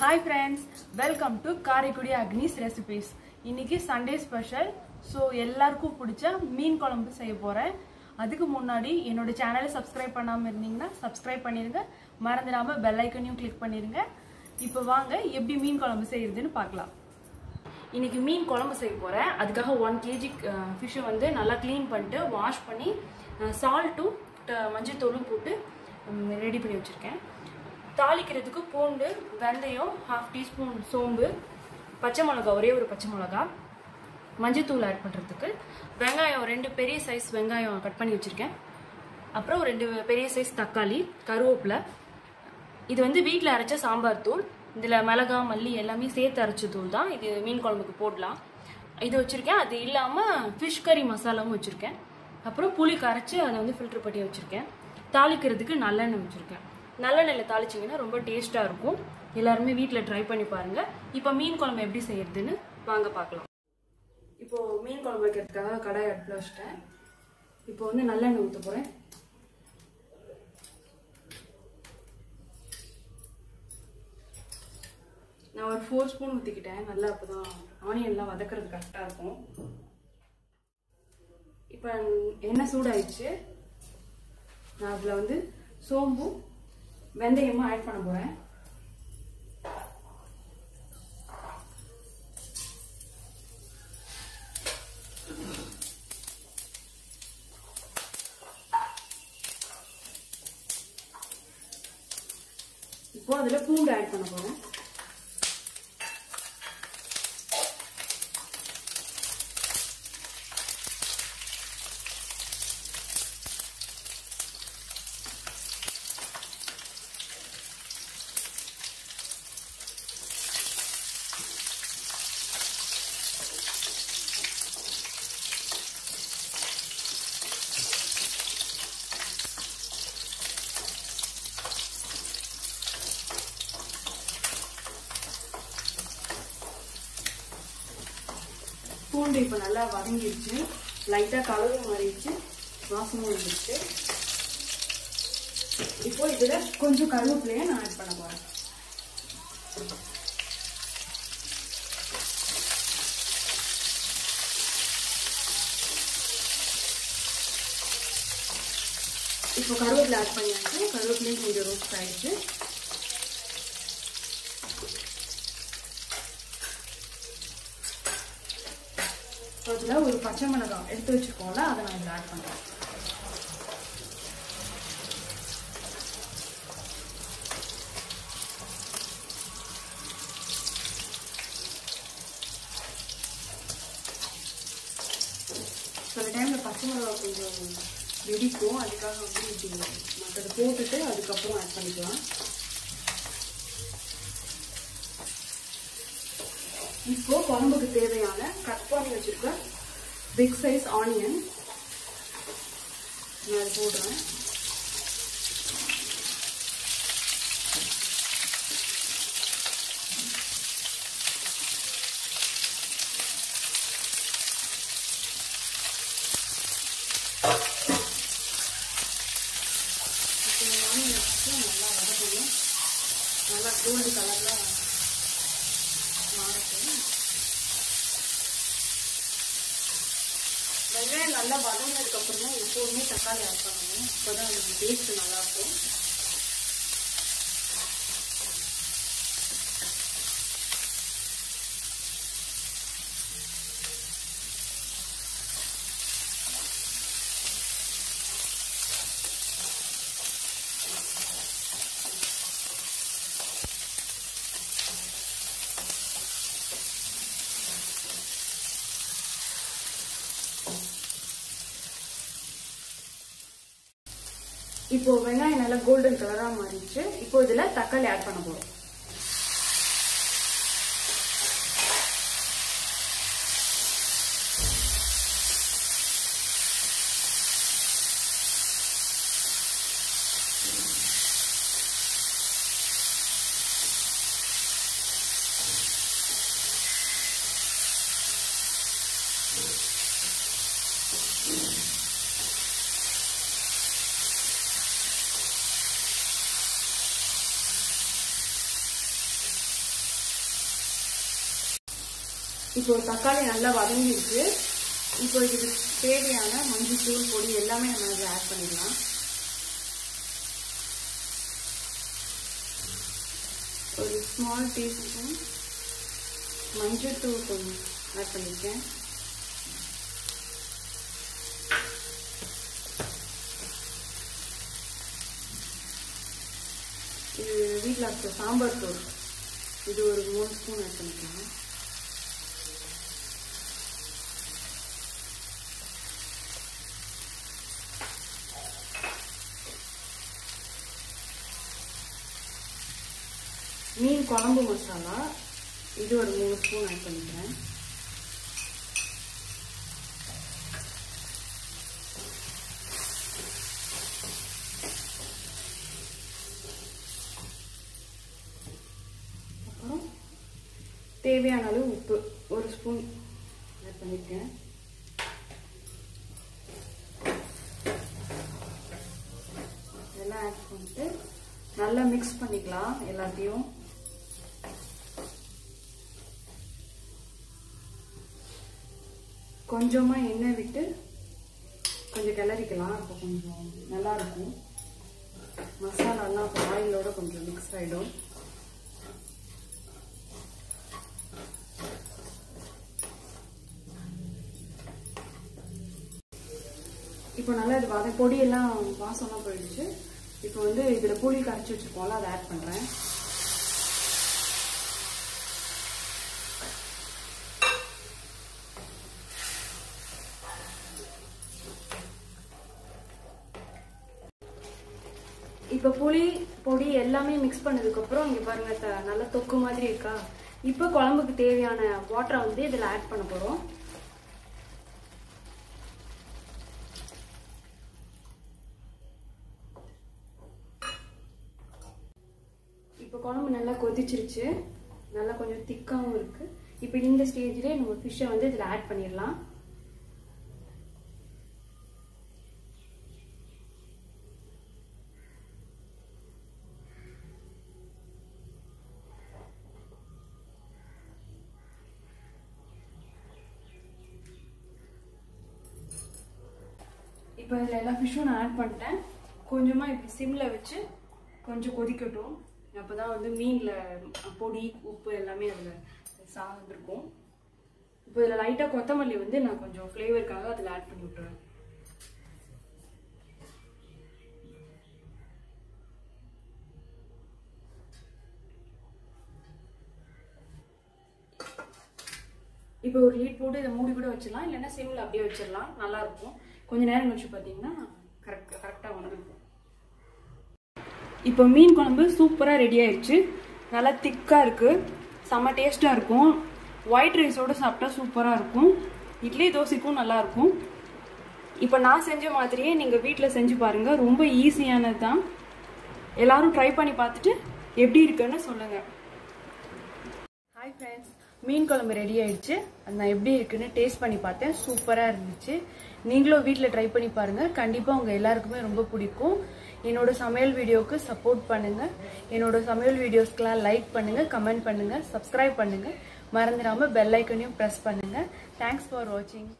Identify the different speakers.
Speaker 1: Hi friends welcome to Karaikudi Agnes recipes இன்னைக்கு Sunday special so எல்லாருக்கும் பிடிச்ச மீன் குழம்பு செய்ய போகிறேன் அதுக்கு முன்னாடி என்னோட சேனலை சப்ஸ்கிரைப் பண்ணாமல் இருந்தீங்கன்னா சப்ஸ்கிரைப் பண்ணிடுங்க மறந்துடாமல் பெல்லைக்கனையும் கிளிக் பண்ணிடுங்க இப்போ வாங்க எப்படி மீன் குழம்பு செய்யறதுன்னு பார்க்கலாம். இன்றைக்கி மீன் குழம்பு செய்ய போகிறேன் அதுக்காக ஒன் கேஜி ஃபிஷ்ஷை வந்து நல்லா க்ளீன் பண்ணிட்டு வாஷ் பண்ணி சால்ட்டும் மஞ்சத்தூளும் போட்டு ரெடி பண்ணி வச்சுருக்கேன். தாளிக்கிறதுக்கு பூண்டு வெந்தயம் ஹாஃப் டீஸ்பூன் சோம்பு பச்சை மிளகா ஒரே ஒரு பச்சை மிளகா மஞ்சத்தூள் ஆட் பண்ணுறதுக்கு வெங்காயம் ரெண்டு பெரிய சைஸ் வெங்காயம் கட் பண்ணி வச்சுருக்கேன். அப்புறம் ரெண்டு பெரிய சைஸ் தக்காளி கருவேப்பிலை. இது வந்து வீட்டில் அரைச்ச சாம்பார் தூள். இதில் மிளகா மல்லி எல்லாமே சேர்த்து அரைச்ச தூள் தான். இது மீன் குழம்புக்கு போடலாம். இது வச்சுருக்கேன். அது இல்லாமல் ஃபிஷ் கறி மசாலாவும் வச்சுருக்கேன். அப்புறம் புளி கரைச்சி அதை வந்து ஃபில்டர் பண்ணி வச்சுருக்கேன். தாளிக்கிறதுக்கு நல்லெண்ணெய் வச்சுருக்கேன். நல்லெண்ணெயில் தாளிச்சிங்கன்னா ரொம்ப டேஸ்ட்டாக இருக்கும். எல்லாருமே வீட்டில் ட்ரை பண்ணி பாருங்கள் இப்போ மீன் குழம்பு எப்படி செய்யறதுன்னு வாங்க பார்க்கலாம் இப்போது மீன் குழம்பு வைக்கிறதுக்காக கடாய் அடுப்பில் வச்சிட்டேன். இப்போ வந்து நல்லெண்ணெய் ஊற்ற போகிறேன் நான் ஒரு ஃபோர் ஸ்பூன் ஊற்றிக்கிட்டேன் நல்லா அப்போ தான் ஆனியன்லாம் வதக்கிறது கரெக்டாக இருக்கும். இப்போ எண்ணெய் சூடாயிடுச்சு. நான் அதில் வந்து சோம்பும் வெந்தயமும் ஆட் பண்ண போகிறேன் இப்போ அதில் பூண்டு ஆட் பண்ண போகிறேன் பூண்டு இப்போ நல்லா வதங்கிடுச்சு லைட்டாக கலரும் மாறிடுச்சு. வாசமும் வந்துடுச்சு இப்போ இதில் கொஞ்சம் கருவேப்பிலையை நான் ஆட் பண்ண போகிறேன் இப்போ கருவேப்பிலை ஆட் பண்ணியாச்சு. கருவேப்பிலையும் கொஞ்சம் ரோஸ்ட் ஸோ இதில் ஒரு பச்சை மிளகாய் எடுத்து வச்சுருக்கோம்ல அதை நான் இதில் ஆட் பண்ணுறேன் சில டைமில் பச்சை மிளகா கொஞ்சம் வெடிக்கும் அதுக்காக வந்து இப்படி மற்றது போட்டுட்டு அதுக்கப்புறம் ஆட் பண்ணிக்கலாம். இப்போ குழம்புக்கு தேவையான கட் பண்ணி வச்சிருக்க பிக் சைஸ் ஆனியன் நான் போடுறேன் நல்லா நல்லா கோல்டு கலரில் மாறட்டும் வெங்காயம் நல்லா வதங்கினதுக்கு எப்போவுமே தான் எப்போதுமே தக்காளி ஆட் பண்ணணும். அப்போ தான் அந்த டேஸ்ட்டு நல்லாயிருக்கும் இப்போ வெங்காயம் நல்லா கோல்டன் கலரா மாறிடுச்சு. இப்போ இதுல தக்காளி ஆட் பண்ண போறோம். இப்போ தக்காளி நல்லா வதங்கிருக்கு இப்போ இதுக்கு தேவையான மஞ்சள் தூள் பொடி எல்லாமே நம்ம இதில் ஆட் பண்ணிடலாம் ஒரு ஸ்மால் டீஸ்பூன் மஞ்சள் தூள் கொஞ்சம் ஆட் பண்ணியிருக்கேன். இது வீட்டில் இருக்க சாம்பார் தூள். இது ஒரு மூணு ஸ்பூன் ஆட் பண்ணிக்கலாம். மீன் குழம்பு மசாலா இது ஒரு மூணு ஸ்பூன் ஆட் பண்ணிக்கிறேன். அப்புறம் தேவையான அளவு உப்பு ஒரு ஸ்பூன் ஆட் பண்ணியிருக்கேன் எல்லாம் ஆட் பண்ணிட்டு நல்லா மிக்ஸ் பண்ணிக்கலாம் எல்லாத்தையும். கொஞ்சமாக எண்ணெய் விட்டு கொஞ்சம் கிளறிக்கலாம். அப்போ கொஞ்சம் நல்லாயிருக்கும் மசாலாலாம் அப்போ ஆயிலோட கொஞ்சம் மிக்ஸ் ஆகிடும் இப்போ நல்லா இது வத பொடியெல்லாம் வாசம்லாம் போயிடுச்சு. இப்போ வந்து இதில் புளி கரைச்சி வச்சிருக்கோம்ல அதை ஆட் பண்ணுறேன் இப்போ புளி பொடி எல்லாமே மிக்ஸ் பண்ணதுக்கப்புறம் இங்கே பாருங்க நல்லா தொக்கு மாதிரி இருக்கா? இப்போ குழம்புக்கு தேவையான வாட்டரை வந்து இதில் ஆட் பண்ண போகிறோம் இப்போ குழம்பு நல்லா கொதிச்சிருச்சு. நல்லா கொஞ்சம் திக்காகவும் இருக்கு. இப்போ இந்த ஸ்டேஜ்லேயே நம்ம ஃபிஷ்ஷை வந்து இதில் ஆட் பண்ணிடலாம். இப்போ இதில் எல்லா ஃபிஷ்ஷும் நான் ஆட் பண்ணிட்டேன். கொஞ்சமாக இப்படி சிம்மில் வச்சு கொஞ்சம் கொதிக்கட்டும். அப்போ தான் வந்து மீனில் பொடி உப்பு எல்லாமே அதில் சார்ந்துருக்கும். இப்போ இதில் லைட்டாக கொத்தமல்லி வந்து நான் கொஞ்சம் ஃப்ளேவருக்காக அதில் ஆட் பண்ணி விட்டுறேன். இப்போ ஒரு லீட் போட்டு இதை மூடி கூட வச்சிடலாம். இல்லைன்னா சிம்மில் அப்படியே வச்சிடலாம். நல்லாயிருக்கும் கொஞ்ச நேரம் கழிச்சு பார்த்தீங்கன்னா கரெக்ட் கரெக்டாக வந்துருக்கும் இப்போ மீன் குழம்பு சூப்பராக ரெடி ஆயிடுச்சு. நல்லா திக்காக இருக்குது செம்ம டேஸ்ட்டாக இருக்கும். ஒயிட் ரைஸோட சாப்பிட்டா சூப்பராக இருக்கும். இட்லி தோசைக்கும் நல்லாயிருக்கும் இப்போ நான் செஞ்ச மாதிரியே நீங்கள் வீட்டில் செஞ்சு பாருங்கள் ரொம்ப ஈஸியானது தான் எல்லோரும் ட்ரை பண்ணி பார்த்துட்டு எப்படி இருக்குன்னு சொல்லுங்கள் ஹாய் ஃப்ரெண்ட்ஸ் மீன் குழம்பு ரெடி ஆயிடுச்சு. அது நான் எப்படி இருக்குன்னு டேஸ்ட் பண்ணி பார்த்தேன். சூப்பராக இருந்துச்சு. நீங்களும் வீட்டில் ட்ரை பண்ணி பாருங்கள் கண்டிப்பாக உங்கள் எல்லாருக்குமே ரொம்ப பிடிக்கும். என்னோட சமையல் வீடியோவுக்கு சப்போர்ட் பண்ணுங்கள் என்னோட சமையல் வீடியோஸ்க்கெலாம் லைக் பண்ணுங்கள் கமெண்ட் பண்ணுங்கள் சப்ஸ்கிரைப் பண்ணுங்கள் மறந்துடாமல் பெல் ஐக்கனையும் ப்ரெஸ் பண்ணுங்கள் தேங்க்ஸ் ஃபார் வாட்சிங்